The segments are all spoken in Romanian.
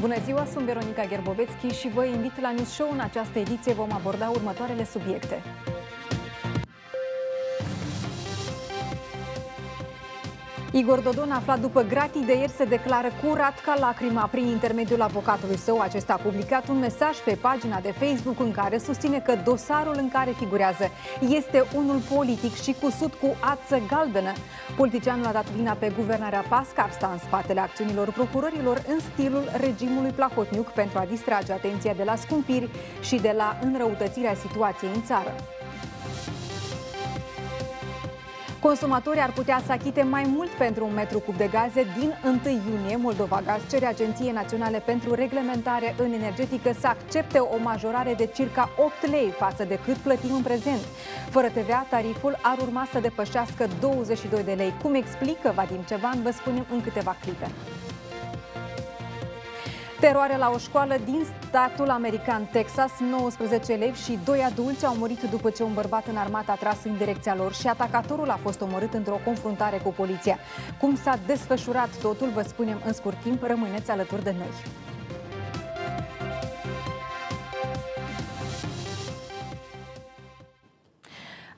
Bună ziua, sunt Veronica Gerbovețchi și vă invit la News Show. În această ediție vom aborda următoarele subiecte. Igor Dodon, aflat după gratii de ieri, se declară curat ca lacrima prin intermediul avocatului său. Acesta a publicat un mesaj pe pagina de Facebook în care susține că dosarul în care figurează este unul politic și cusut cu ață galbenă. Politicianul a dat vina pe guvernarea Pascar, sta în spatele acțiunilor procurorilor în stilul regimului Plahotniuc pentru a distrage atenția de la scumpiri și de la înrăutățirea situației în țară. Consumatorii ar putea să achite mai mult pentru un metru cub de gaze. Din 1 iunie, Moldova Gaz cere Agenției Naționale pentru Reglementare în Energetică să accepte o majorare de circa 8 lei față de cât plătim în prezent. Fără TVA, tariful ar urma să depășească 22 de lei. Cum explică Vadim Cevan, vă spunem în câteva clipe. Teroare la o școală din statul american Texas. 19 elevi și 2 adulți au murit după ce un bărbat în armată a tras în direcția lor și atacatorul a fost omorât într-o confruntare cu poliția. Cum s-a desfășurat totul, vă spunem în scurt timp. Rămâneți alături de noi.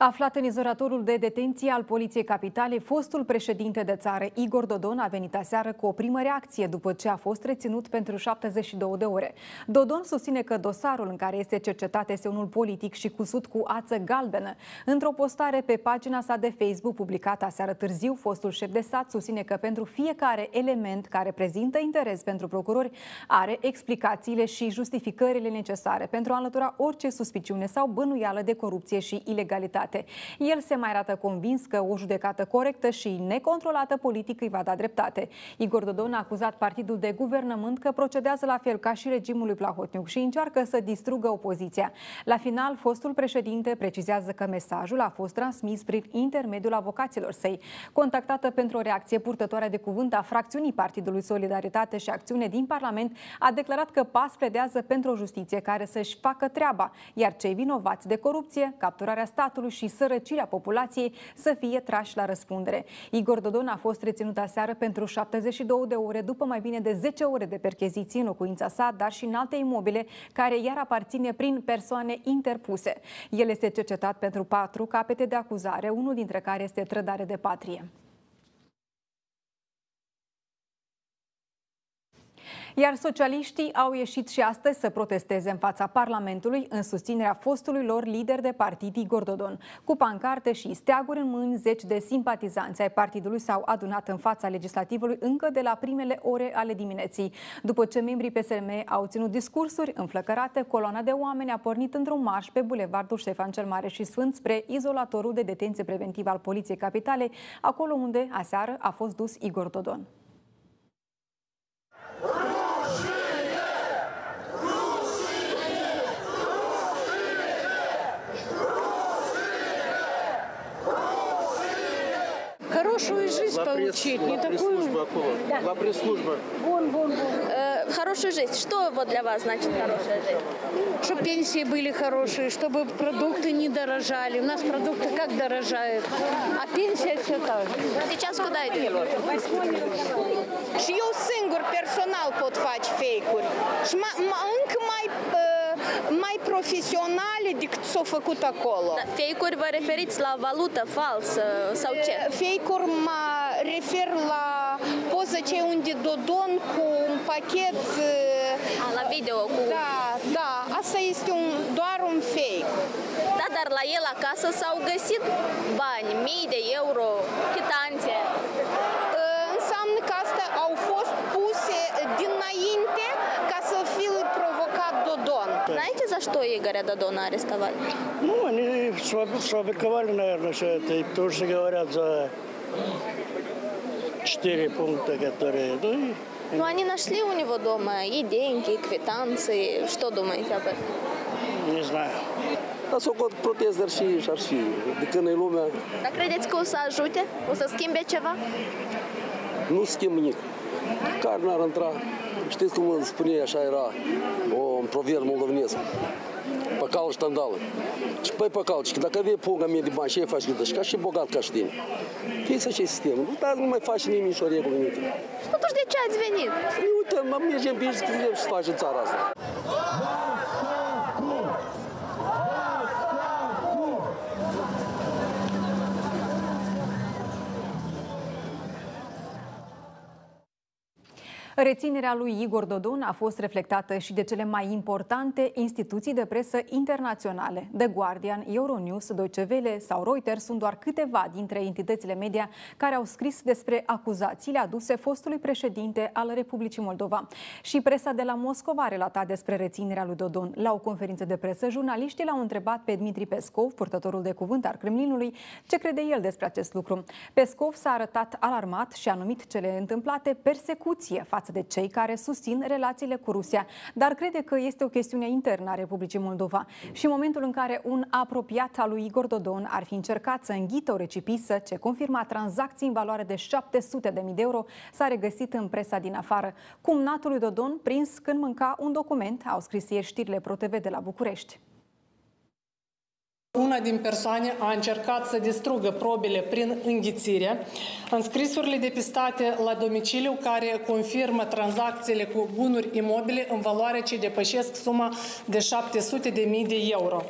Aflat în izolatorul de detenție al Poliției Capitale, fostul președinte de țară, Igor Dodon, a venit aseară cu o primă reacție după ce a fost reținut pentru 72 de ore. Dodon susține că dosarul în care este cercetat este unul politic și cusut cu ață galbenă. Într-o postare pe pagina sa de Facebook publicată aseară târziu, fostul șef de stat susține că pentru fiecare element care prezintă interes pentru procurori are explicațiile și justificările necesare pentru a înlătura orice suspiciune sau bănuială de corupție și ilegalitate dreptate. El se mai arată convins că o judecată corectă și necontrolată politic îi va da dreptate. Igor Dodon a acuzat partidul de guvernământ că procedează la fel ca și regimul lui Plahotniuc și încearcă să distrugă opoziția. La final, fostul președinte precizează că mesajul a fost transmis prin intermediul avocaților săi. Contactată pentru o reacție purtătoare de cuvânt a fracțiunii Partidului Solidaritate și Acțiune din Parlament, a declarat că PAS pledează pentru o justiție care să-și facă treaba, iar cei vinovați de corupție, capturarea statului și și sărăcirea populației să fie trași la răspundere. Igor Dodon a fost reținut aseară pentru 72 de ore după mai bine de 10 ore de percheziții în locuința sa, dar și în alte imobile care iar aparține prin persoane interpuse. El este cercetat pentru patru capete de acuzare, unul dintre care este trădare de patrie. Iar socialiștii au ieșit și astăzi să protesteze în fața Parlamentului în susținerea fostului lor lider de partid Igor Dodon. Cu pancarte și steaguri în mâini, zeci de simpatizanți ai partidului s-au adunat în fața legislativului încă de la primele ore ale dimineții. După ce membrii PSM au ținut discursuri înflăcărate, coloana de oameni a pornit într-un marș pe bulevardul Ștefan cel Mare și Sfânt spre izolatorul de detenție preventivă al Poliției Capitale, acolo unde aseară a fost dus Igor Dodon. Хорошую жизнь Во получить, не такую. пресс-служба, Акула. Да. Во пресс-служба. Вон, вон, вон. Э, хорошую жизнь. Что вот для вас значит хорошая жизнь? Чтобы пенсии были хорошие, чтобы продукты не дорожали. У нас продукты как дорожают, а пенсия все так. Сейчас куда идут? Și eu singur personal pot face fake-uri. Și încă mai, mai profesionale decât s-au făcut acolo. Da, Fake-uri vă referiți la valută falsă sau ce? Fake-uri mă refer la poza ce unde Dodon cu un pachet... uh, A, la video cu... Da, da, asta este un, doar un fake. Da, dar la el acasă s-au găsit bani, mii de euro, chitanțe. Au fost puse dinainte ca să fie provocat Dodon. Знаете, за что Игоря Додона арестовали? Ну, они сфаб- сфабриковали, наверное, все это, и потому что говорят за четыре пункта, которые... Ну, и Ну, они нашли у него дома и деньги, и квитанции. Что думаете об этом? не знаю. Dar s-o cot protest ar fi, și ar fi. De când e lumea, Dar credeți că o să ajute? O să schimbe ceva? Nu schimb nimic. Care n-ar intra, știți cum spune, așa era o, un proverb moldovenesc, păcal și tandală. Și păi păcal, și dacă avei punga mie de bani, ce ai faci cu și ca și bogat ca și tine. Fix acest sistem. Dar nu mai faci nimic nici o regulă, nimic. Totuși, de ce ați venit? Ne uităm, mă, mergem pe aici, să vedem ce se face în țara asta. Reținerea lui Igor Dodon a fost reflectată și de cele mai importante instituții de presă internaționale. The Guardian, Euronews, Deutsche Welle sau Reuters sunt doar câteva dintre entitățile media care au scris despre acuzațiile aduse fostului președinte al Republicii Moldova. Și presa de la Moscova a relatat despre reținerea lui Dodon. La o conferință de presă, jurnaliștii l-au întrebat pe Dmitri Pescov, purtătorul de cuvânt al Kremlinului, ce crede el despre acest lucru. Pescov s-a arătat alarmat și a numit cele întâmplate persecuție față de cei care susțin relațiile cu Rusia, dar crede că este o chestiune internă a Republicii Moldova. Și în momentul în care un apropiat al lui Igor Dodon ar fi încercat să înghită o recipisă ce confirma tranzacții în valoare de 700 de mii de euro, s-a regăsit în presa din afară. Cumnatul lui Dodon prins când mânca un document, au scris ieri știrile ProTV de la București. Una din persoane a încercat să distrugă probele prin înghițire în scrisurile depistate la domiciliu care confirmă tranzacțiile cu bunuri imobile în valoare ce depășesc suma de 700.000 de euro.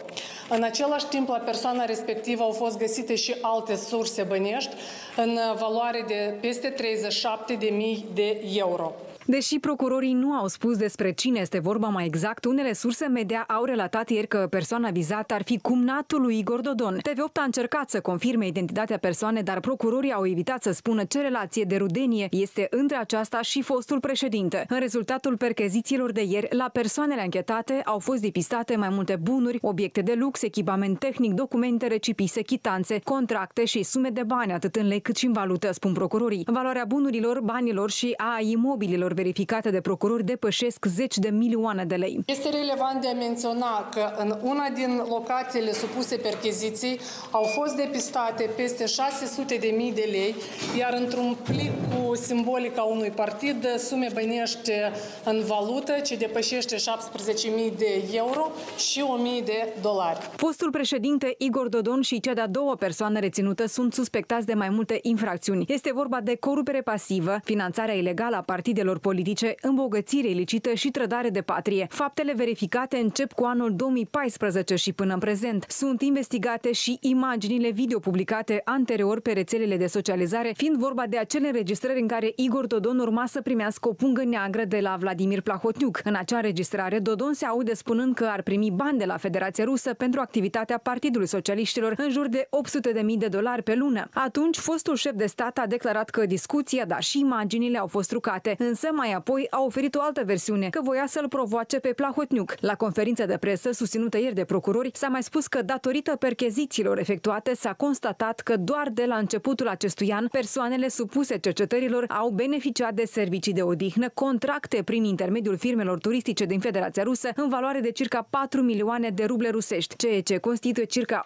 În același timp, la persoana respectivă au fost găsite și alte surse bănești în valoare de peste 37.000 de euro. Deși procurorii nu au spus despre cine este vorba mai exact, unele surse media au relatat ieri că persoana vizată ar fi cumnatul lui Igor Dodon. TV8 a încercat să confirme identitatea persoanei, dar procurorii au evitat să spună ce relație de rudenie este între aceasta și fostul președinte. În rezultatul perchezițiilor de ieri, la persoanele anchetate au fost depistate mai multe bunuri, obiecte de lux, echipament tehnic, documente, recipise, chitanțe, contracte și sume de bani, atât în lei cât și în valută, spun procurorii. Valoarea bunurilor, banilor și a imobililor verificate de procurori depășesc 10 de milioane de lei. Este relevant de a menționa că în una din locațiile supuse percheziții au fost depistate peste 600 de mii de lei, iar într-un plic cu simbolica unui partid, sume bănești în valută ce depășește 17.000 de euro și 1.000 de dolari. Fostul președinte Igor Dodon și cea de-a doua persoană reținută sunt suspectați de mai multe infracțiuni. Este vorba de corupere pasivă, finanțarea ilegală a partidelor politice, îmbogățire ilicită și trădare de patrie. Faptele verificate încep cu anul 2014 și până în prezent. Sunt investigate și imaginile video publicate anterior pe rețelele de socializare, fiind vorba de acele înregistrări în care Igor Dodon urma să primească o pungă neagră de la Vladimir Plahotniuc. În acea înregistrare, Dodon se aude spunând că ar primi bani de la Federația Rusă pentru activitatea Partidului Socialiștilor în jur de 800.000 de dolari pe lună. Atunci, fostul șef de stat a declarat că discuția, dar și imaginile au fost trucate, însă mai apoi a oferit o altă versiune, că voia să-l provoace pe Plahotniuc. La conferința de presă, susținută ieri de procurori, s-a mai spus că datorită perchezițiilor efectuate s-a constatat că doar de la începutul acestui an persoanele supuse cercetărilor au beneficiat de servicii de odihnă, contracte prin intermediul firmelor turistice din Federația Rusă în valoare de circa 4 milioane de ruble rusești, ceea ce constituie circa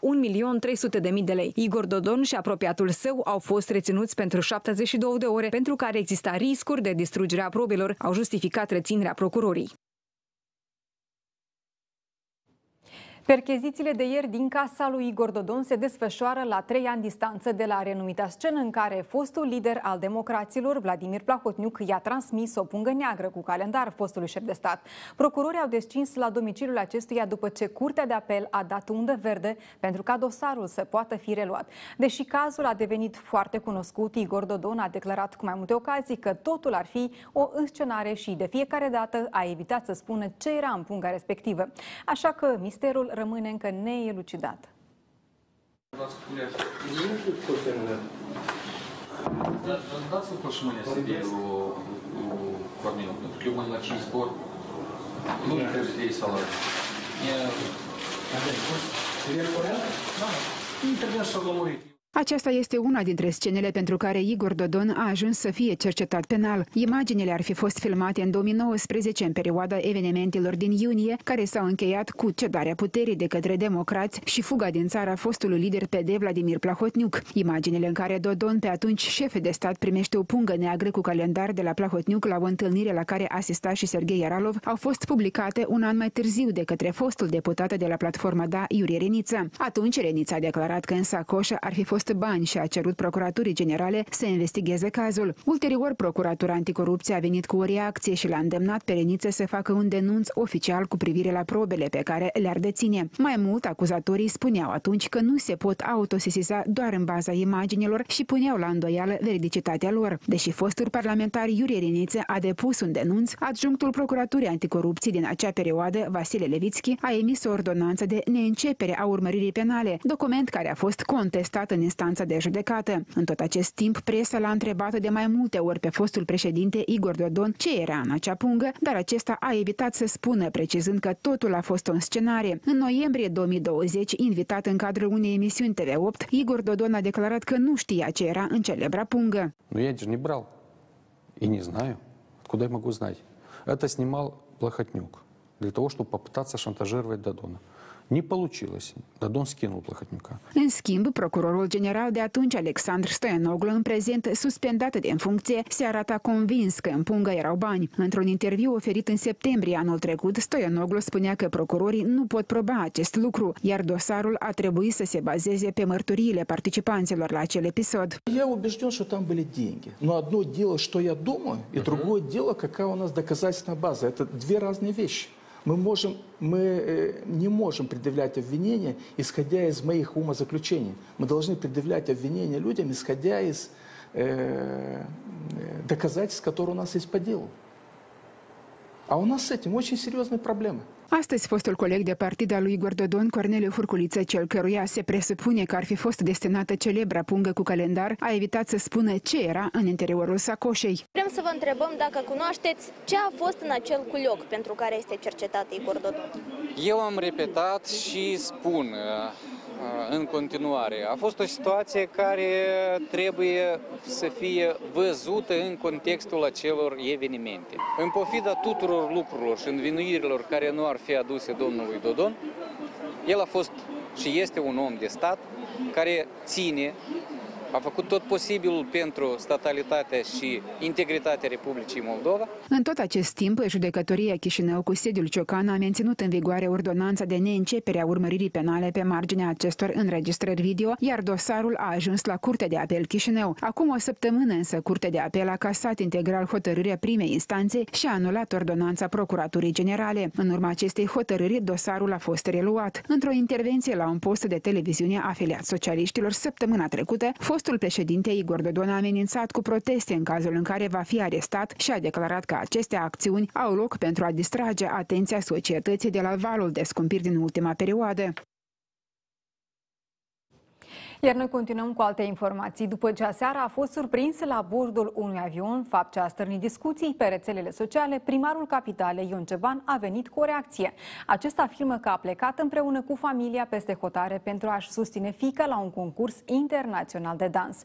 1.300.000 de lei. Igor Dodon și apropiatul său au fost reținuți pentru 72 de ore pentru care exista riscuri de distrugere a probelor, au justificat reținerea procurorii. Perchezițiile de ieri din casa lui Igor Dodon se desfășoară la trei ani distanță de la renumita scenă în care fostul lider al democraților, Vladimir Plahotniuc, i-a transmis o pungă neagră cu calendar fostului șef de stat. Procurorii au descins la domiciliul acestuia după ce Curtea de Apel a dat undă verde pentru ca dosarul să poată fi reluat. Deși cazul a devenit foarte cunoscut, Igor Dodon a declarat cu mai multe ocazii că totul ar fi o înscenare și de fiecare dată a evitat să spună ce era în punga respectivă. Așa că misterul rămâne încă neelucidat. Dați o poșmâne să fie lui Cornel, pentru că eu mă la 5 zbor, nu mi trebuie să iei salariu. E... Da, internet și-a lămurit. Aceasta este una dintre scenele pentru care Igor Dodon a ajuns să fie cercetat penal. Imaginele ar fi fost filmate în 2019 în perioada evenimentelor din iunie, care s-au încheiat cu cedarea puterii de către democrați și fuga din țara fostului lider PD Vladimir Plahotniuc. Imaginele în care Dodon, pe atunci șef de stat, primește o pungă neagră cu calendar de la Plahotniuc la o întâlnire la care asista și Sergei Yaralov, au fost publicate un an mai târziu de către fostul deputat de la platforma Da, Iurie Reniță. Atunci Reniță a declarat că în sacoșă ar fi fost bani și a cerut Procuraturii Generale să investigheze cazul. Ulterior, Procuratura Anticorupție a venit cu o reacție și l-a îndemnat pe Reniță să facă un denunț oficial cu privire la probele pe care le-ar deține. Mai mult, acuzatorii spuneau atunci că nu se pot autosesiza doar în baza imaginilor și puneau la îndoială veridicitatea lor. Deși fostul parlamentar Iurie Reniță a depus un denunț, adjunctul Procuraturii Anticorupție din acea perioadă, Vasile Levitski, a emis o ordonanță de neîncepere a urmăririi penale, document care a fost contestat în instanța de judecată. În tot acest timp, presa l-a întrebat de mai multe ori pe fostul președinte Igor Dodon ce era în acea pungă, dar acesta a evitat să spună, precizând că totul a fost un scenarie. În noiembrie 2020, invitat în cadrul unei emisiuni TV8, Igor Dodon a declarat că nu știa ce era în celebra pungă. Nu, я же не брал. И не знаю. Откуда я могу знать? Это снимал Плохотнюк для того, чтобы попытаться шантажировать Дадона. Не получилось. Дадон скинул Плохотнюка. În schimb, procurorul general de atunci, Alexandru Stoianoglu, în prezent suspendat din funcție, se arată convins că în pungă erau bani. Într-un interviu oferit în septembrie anul trecut, Stoianoglu spunea că procurorii nu pot proba acest lucru, iar dosarul a trebuit să se bazeze pe mărturiile participanților la acel episod. Я убежден, что там были деньги. Но одно дело, что я думаю, и другое дело, какая у нас доказательная база. Это две разные вещи. Мы, можем, мы э, не можем предъявлять обвинения, исходя из моих умозаключений. Мы должны предъявлять обвинения людям, исходя из э, доказательств, которые у нас есть по делу. А у нас с этим очень серьезные проблемы. Astăzi, fostul coleg de partid al lui Igor Dodon, Corneliu Furculiță, cel căruia se presupune că ar fi fost destinată celebra pungă cu calendar, a evitat să spună ce era în interiorul sacoșei. Vrem să vă întrebăm dacă cunoașteți ce a fost în acel culioc pentru care este cercetat Igor Dodon. Eu am repetat și spun uh, în continuare. A fost o situație care trebuie să fie văzută în contextul acelor evenimente. În pofida tuturor lucrurilor și învinuirilor care nu ar fi aduse domnului Dodon, el a fost și este un om de stat care ține a făcut tot posibilul pentru statalitatea și integritatea Republicii Moldova. În tot acest timp, judecătoria Chișinău cu sediul Ciocan a menținut în vigoare ordonanța de neîncepere a urmăririi penale pe marginea acestor înregistrări video, iar dosarul a ajuns la Curtea de Apel Chișinău. Acum o săptămână însă Curtea de Apel a casat integral hotărârea primei instanțe și a anulat ordonanța Procuraturii Generale. În urma acestei hotărâri, dosarul a fost reluat. Într-o intervenție la un post de televiziune afiliat socialiștilor săptămâna trecută, fost Fostul președinte Igor Dodon a amenințat cu proteste în cazul în care va fi arestat și a declarat că aceste acțiuni au loc pentru a distrage atenția societății de la valul de scumpiri din ultima perioadă. Iar noi continuăm cu alte informații. După ce aseară a fost surprins la bordul unui avion, fapt ce a stârnit discuții pe rețelele sociale, primarul capitalei Ion Ceban a venit cu o reacție. Acesta afirmă că a plecat împreună cu familia peste hotare pentru a-și susține fica la un concurs internațional de dans.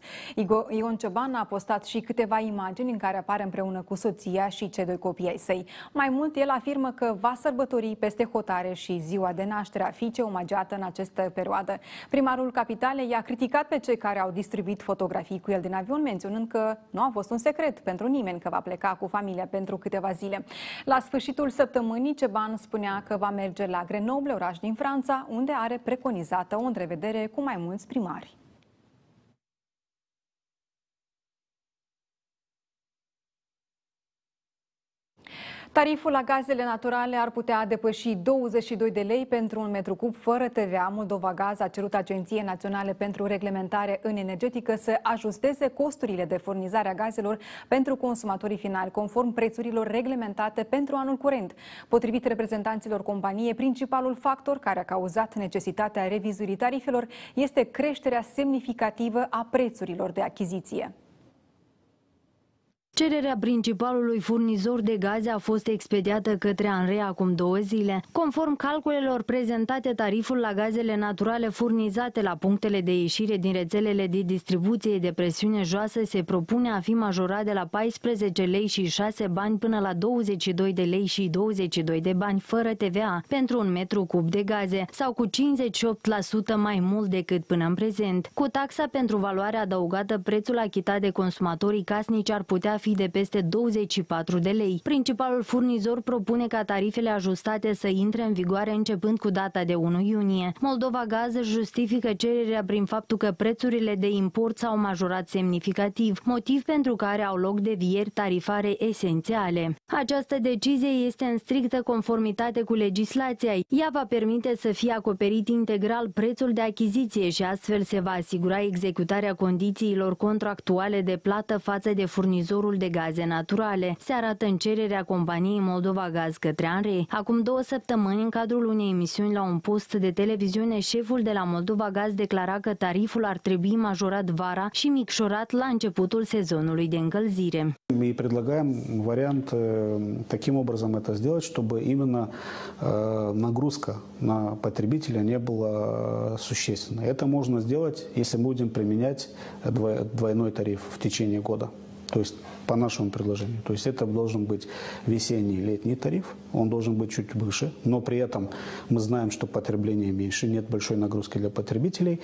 Ion Ceban a postat și câteva imagini în care apare împreună cu soția și cei doi copii ai săi. Mai mult, el afirmă că va sărbători peste hotare și ziua de naștere a fiicei omagiată în această perioadă. Primarul capitalei i-a criticat pe cei care au distribuit fotografii cu el din avion, menționând că nu a fost un secret pentru nimeni că va pleca cu familia pentru câteva zile. La sfârșitul săptămânii, Ceban spunea că va merge la Grenoble, oraș din Franța, unde are preconizată o întrevedere cu mai mulți primari. Tariful la gazele naturale ar putea depăși 22 de lei pentru un metru cub fără TVA. Moldova Gaz a cerut Agenției Naționale pentru Reglementare în Energetică să ajusteze costurile de furnizare a gazelor pentru consumatorii finali, conform prețurilor reglementate pentru anul curent. Potrivit reprezentanților companiei, principalul factor care a cauzat necesitatea revizuirii tarifelor este creșterea semnificativă a prețurilor de achiziție. Cererea principalului furnizor de gaze a fost expediată către ANRE acum două zile. Conform calculelor prezentate, tariful la gazele naturale furnizate la punctele de ieșire din rețelele de distribuție de presiune joasă se propune a fi majorat de la 14 lei și 6 bani până la 22 de lei și 22 de bani fără TVA pentru un metru cub de gaze sau cu 58% mai mult decât până în prezent. Cu taxa pentru valoare adăugată, prețul achitat de consumatorii casnici ar putea fi de peste 24 de lei. Principalul furnizor propune ca tarifele ajustate să intre în vigoare începând cu data de 1 iunie. Moldova Gaz justifică cererea prin faptul că prețurile de import s-au majorat semnificativ, motiv pentru care au loc devieri tarifare esențiale. Această decizie este în strictă conformitate cu legislația. Ea va permite să fie acoperit integral prețul de achiziție și astfel se va asigura executarea condițiilor contractuale de plată față de furnizorul de gaze naturale. Se arată în cererea companiei Moldova Gaz către ANRE. Acum două săptămâni, în cadrul unei emisiuni la un post de televiziune, șeful de la Moldova Gaz declara că tariful ar trebui majorat vara și micșorat la începutul sezonului de încălzire. Мы предлагаем вариант э, таким образом это сделать, чтобы именно э, нагрузка на потребителя не была существенной. Это можно сделать, если мы будем применять двойной тариф в течение года. То есть по нашему предложению. То есть это должен быть весенний летний тариф, он должен быть чуть выше, но при этом мы знаем, что потребление меньше, нет большой нагрузки для потребителей.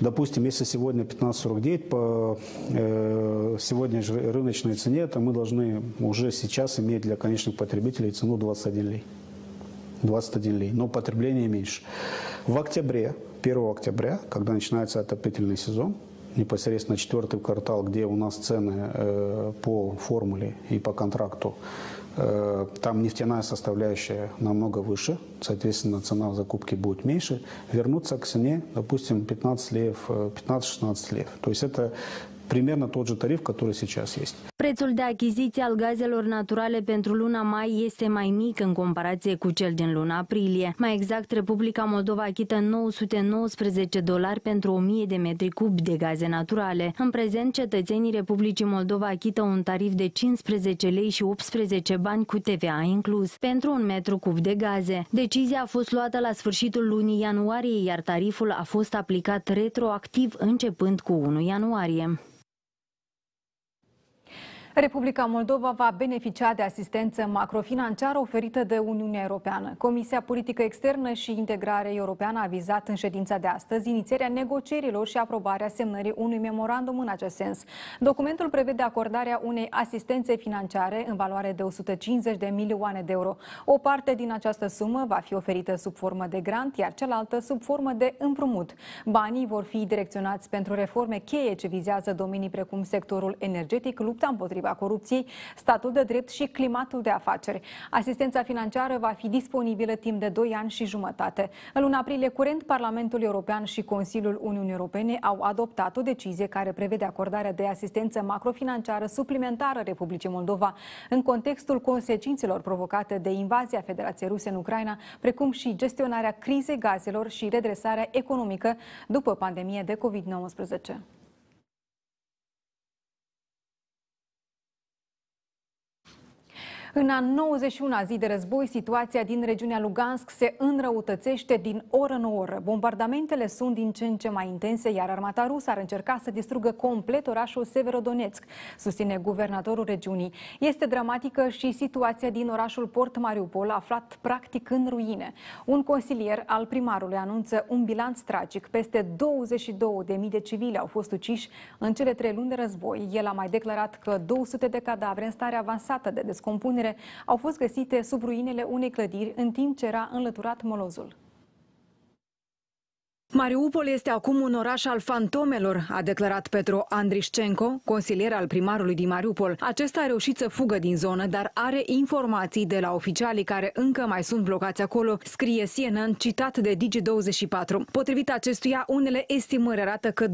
Допустим, если сегодня 15.49 по э, сегодня же рыночной цене, то мы должны уже сейчас иметь для конечных потребителей цену 21 лей. 21 лей, но потребление меньше. В октябре, 1 октября, когда начинается отопительный сезон, непосредственно четвертый квартал, где у нас цены э, по формуле и по контракту, э, там нефтяная составляющая намного выше, соответственно, цена закупки будет меньше, вернуться к цене, допустим, 15 лев, 15-16 лев. То есть это примерно тот же тариф, который сейчас есть. Prețul de achiziție al gazelor naturale pentru luna mai este mai mic în comparație cu cel din luna aprilie. Mai exact, Republica Moldova achită 919 dolari pentru 1000 de metri cubi de gaze naturale. În prezent, cetățenii Republicii Moldova achită un tarif de 15 lei și 18 bani cu TVA inclus pentru un metru cub de gaze. Decizia a fost luată la sfârșitul lunii ianuarie, iar tariful a fost aplicat retroactiv începând cu 1 ianuarie. Republica Moldova va beneficia de asistență macrofinanciară oferită de Uniunea Europeană. Comisia Politică Externă și Integrare Europeană a vizat în ședința de astăzi inițierea negocierilor și aprobarea semnării unui memorandum în acest sens. Documentul prevede acordarea unei asistențe financiare în valoare de 150 de milioane de euro. O parte din această sumă va fi oferită sub formă de grant, iar cealaltă sub formă de împrumut. Banii vor fi direcționați pentru reforme cheie ce vizează domenii precum sectorul energetic, lupta împotriva împotriva corupției, statul de drept și climatul de afaceri. Asistența financiară va fi disponibilă timp de 2 ani și jumătate. În luna aprilie curent, Parlamentul European și Consiliul Uniunii Europene au adoptat o decizie care prevede acordarea de asistență macrofinanciară suplimentară Republicii Moldova în contextul consecințelor provocate de invazia Federației Ruse în Ucraina, precum și gestionarea crizei gazelor și redresarea economică după pandemie de COVID-19. În a 91-a zi de război, situația din regiunea Lugansk se înrăutățește din oră în oră. Bombardamentele sunt din ce în ce mai intense, iar armata rusă ar încerca să distrugă complet orașul Severodonetsk, susține guvernatorul regiunii. Este dramatică și situația din orașul Port Mariupol, aflat practic în ruine. Un consilier al primarului anunță un bilanț tragic. Peste 22.000 de civili au fost uciși în cele trei luni de război. El a mai declarat că 200 de cadavre în stare avansată de descompunere expunere au fost găsite sub ruinele unei clădiri în timp ce era înlăturat molozul. Mariupol este acum un oraș al fantomelor, a declarat Petro Andrișcenco, consilier al primarului din Mariupol. Acesta a reușit să fugă din zonă, dar are informații de la oficialii care încă mai sunt blocați acolo, scrie CNN, citat de Digi24. Potrivit acestuia, unele estimări arată că 22.000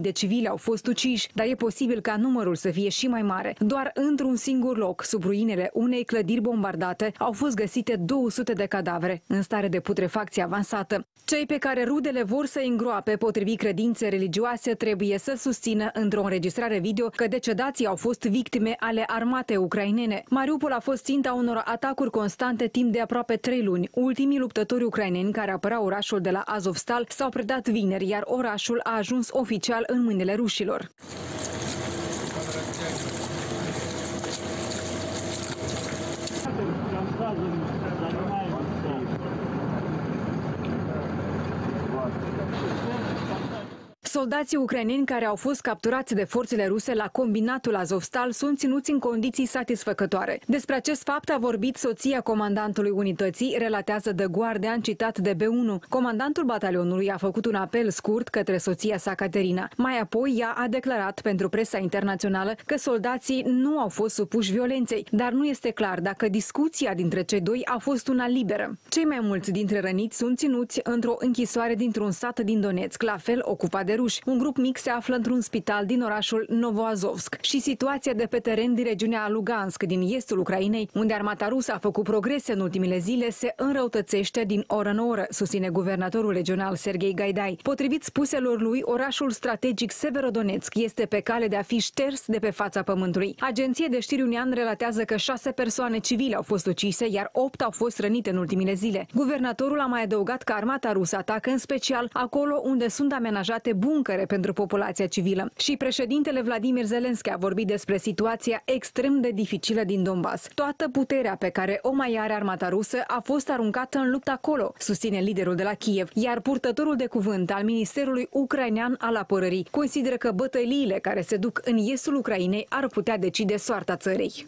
de civili au fost uciși, dar e posibil ca numărul să fie și mai mare. Doar într-un singur loc, sub ruinele unei clădiri bombardate, au fost găsite 200 de cadavre în stare de putrefacție avansată. Cei pe care care rudele vor să îngroape potrivit credințe religioase trebuie să susțină într-o înregistrare video că decedații au fost victime ale armatei ucrainene. Mariupol a fost ținta unor atacuri constante timp de aproape trei luni. Ultimii luptători ucraineni care apărau orașul de la Azovstal s-au predat vineri, iar orașul a ajuns oficial în mâinile rușilor. Soldații ucraineni care au fost capturați de forțele ruse la combinatul Azovstal sunt ținuți în condiții satisfăcătoare. Despre acest fapt a vorbit soția comandantului unității, relatează de Guardian citat de B1. Comandantul batalionului a făcut un apel scurt către soția sa Caterina. Mai apoi ea a declarat pentru presa internațională că soldații nu au fost supuși violenței, dar nu este clar dacă discuția dintre cei doi a fost una liberă. Cei mai mulți dintre răniți sunt ținuți într-o închisoare dintr-un sat din Donetsk, la fel ocupat de ruși. Un grup mic se află într-un spital din orașul Novoazovsk și situația de pe teren din regiunea Lugansk, din estul Ucrainei, unde armata rusă a făcut progrese în ultimele zile, se înrăutățește din oră în oră, susține guvernatorul regional Sergei Gaidai. Potrivit spuselor lui, orașul strategic Severodonetsk este pe cale de a fi șters de pe fața pământului. Agenția de știri Unian relatează că șase persoane civile au fost ucise, iar opt au fost rănite în ultimele zile. Guvernatorul a mai adăugat că armata rusă atacă în special acolo unde sunt amenajate buncăre pentru populația civilă. Și președintele Vladimir Zelenski a vorbit despre situația extrem de dificilă din Donbass. Toată puterea pe care o mai are armata rusă a fost aruncată în luptă acolo, susține liderul de la Kiev, iar purtătorul de cuvânt al Ministerului Ucrainean al Apărării consideră că bătăliile care se duc în estul Ucrainei ar putea decide soarta țării.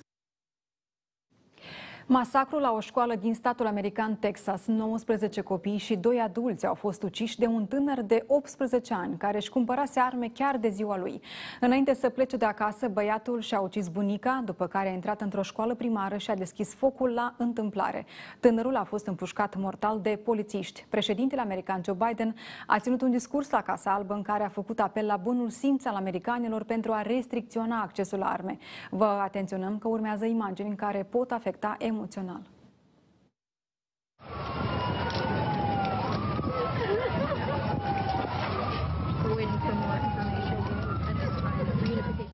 Masacrul la o școală din statul american Texas. 19 copii și 2 adulți au fost uciși de un tânăr de 18 ani care își cumpărase arme chiar de ziua lui. Înainte să plece de acasă, băiatul și-a ucis bunica, după care a intrat într-o școală primară și a deschis focul la întâmplare. Tânărul a fost împușcat mortal de polițiști. Președintele american Joe Biden a ținut un discurs la Casa Albă în care a făcut apel la bunul simț al americanilor pentru a restricționa accesul la arme. Vă atenționăm că urmează imagini care pot afecta emoțional emoțional.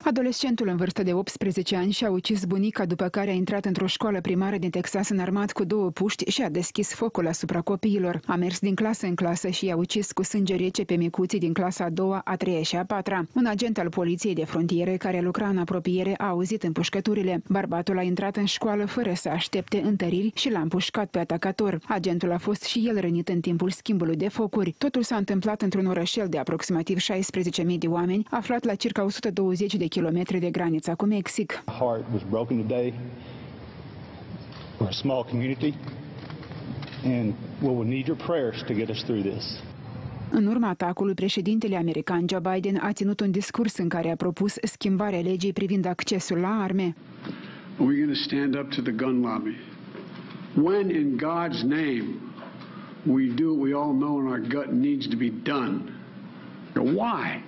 Adolescentul în vârstă de 18 ani și-a ucis bunica după care a intrat într-o școală primară din Texas înarmat cu două puști și a deschis focul asupra copiilor. A mers din clasă în clasă și i-a ucis cu sânge rece pe micuții din clasa a doua, a treia și a patra. Un agent al poliției de frontiere care lucra în apropiere a auzit împușcăturile. Bărbatul a intrat în școală fără să aștepte întăriri și l-a împușcat pe atacator. Agentul a fost și el rănit în timpul schimbului de focuri. Totul s-a întâmplat într-un orășel de aproximativ 16.000 de oameni, aflat la circa 120 de kilometri de granița cu Mexic. heart was broken today. We're a small community and we will need your prayers to get us through this. În urma atacului, președintele american Joe Biden a ținut un discurs în care a propus schimbarea legii privind accesul la arme. We're going to stand up to the gun lobby. When in God's name we do what we all know in our gut needs to be done. Why?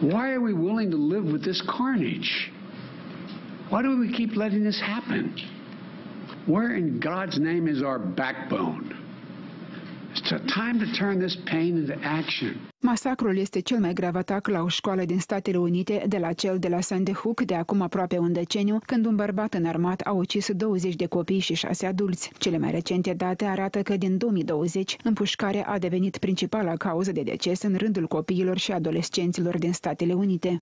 Why are we willing to live with this carnage? Why do we keep letting this happen? Where in God's name is our backbone? Masacrul este cel mai grav atac la o școală din Statele Unite de la cel de la Sandy Hook de acum aproape un deceniu, când un bărbat înarmat a ucis 20 de copii și 6 adulți. Cele mai recente date arată că din 2020 împușcarea a devenit principala cauză de deces în rândul copiilor și adolescenților din Statele Unite.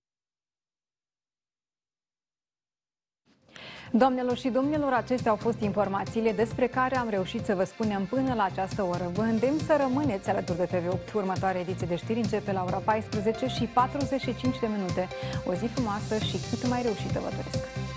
Doamnelor și domnilor, acestea au fost informațiile despre care am reușit să vă spunem până la această oră. Vă îndemn să rămâneți alături de TV8. Următoarea ediție de știri începe la ora 14 și 45 de minute. O zi frumoasă și cât mai reușită vă doresc!